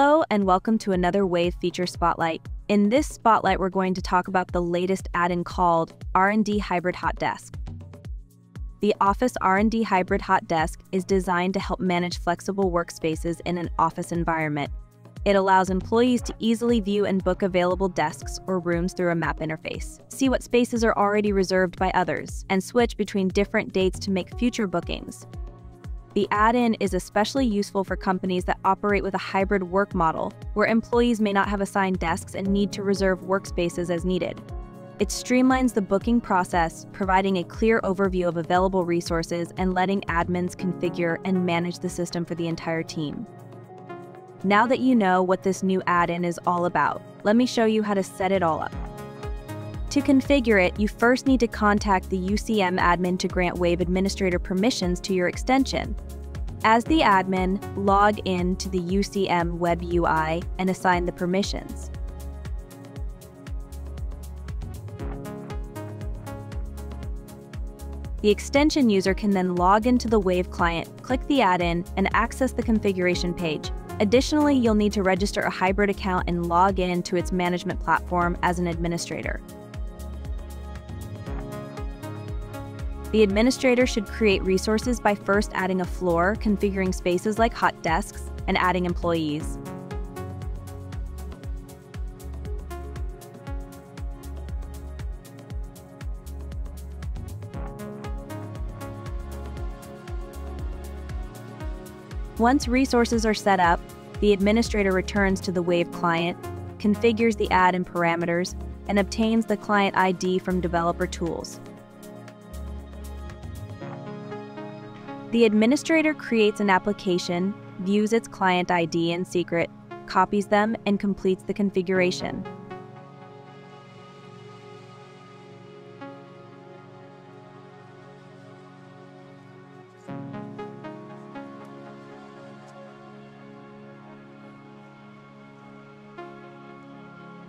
Hello and welcome to another Wave Feature Spotlight. In this spotlight, we're going to talk about the latest add-in called R&D Hybrid Hot Desk. The OfficeRnD Hybrid Hot Desk is designed to help manage flexible workspaces in an office environment. It allows employees to easily view and book available desks or rooms through a map interface, see what spaces are already reserved by others, and switch between different dates to make future bookings. The add-in is especially useful for companies that operate with a hybrid work model, where employees may not have assigned desks and need to reserve workspaces as needed. It streamlines the booking process, providing a clear overview of available resources and letting admins configure and manage the system for the entire team. Now that you know what this new add-in is all about, let me show you how to set it all up. To configure it, you first need to contact the UCM admin to grant Wave Administrator permissions to your extension. As the admin, log in to the UCM Web UI and assign the permissions. The extension user can then log into the Wave client, click the add-in, and access the configuration page. Additionally, you'll need to register a hybrid account and log in to its management platform as an administrator. The administrator should create resources by first adding a floor, configuring spaces like hot desks, and adding employees. Once resources are set up, the administrator returns to the Wave client, configures the add-in parameters, and obtains the client ID from developer tools. The administrator creates an application, views its client ID and secret, copies them, and completes the configuration.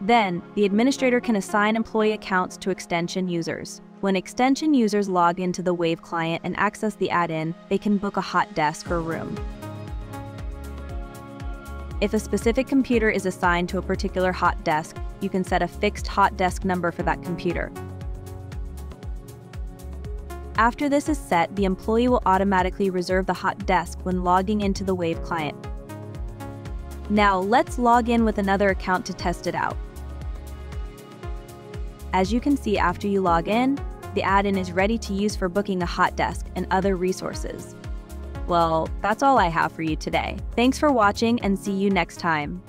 Then, the administrator can assign employee accounts to extension users. When extension users log into the Wave client and access the add-in, they can book a hot desk or room. If a specific computer is assigned to a particular hot desk, you can set a fixed hot desk number for that computer. After this is set, the employee will automatically reserve the hot desk when logging into the Wave client. Now let's log in with another account to test it out. As you can see after you log in, the add-in is ready to use for booking a hot desk and other resources. Well, that's all I have for you today. Thanks for watching and see you next time.